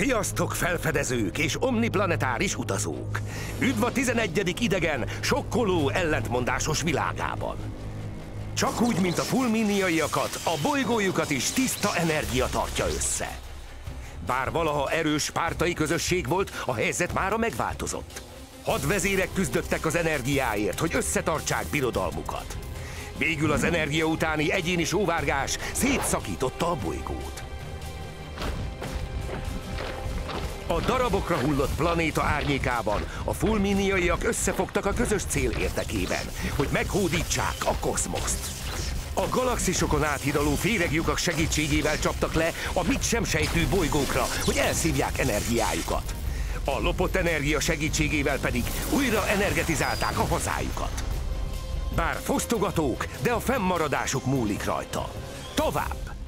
Sziasztok, felfedezők és omniplanetáris utazók! Üdv a 11. idegen, sokkoló, ellentmondásos világában! Csak úgy, mint a fulminiaiakat, a bolygójukat is tiszta energia tartja össze. Bár valaha erős pártai közösség volt, a helyzet mára megváltozott. Hadvezérek küzdöttek az energiáért, hogy összetartsák birodalmukat. Végül az energia utáni egyéni sóvárgás szétszakította a bolygót. A darabokra hullott planéta árnyékában a fulminiaiak összefogtak a közös cél érdekében, hogy meghódítsák a koszmoszt. A galaxisokon áthidaló féreglyukak segítségével csaptak le a mit sem sejtő bolygókra, hogy elszívják energiájukat. A lopott energia segítségével pedig újra energetizálták a hazájukat. Bár fosztogatók, de a fennmaradásuk múlik rajta. Tovább!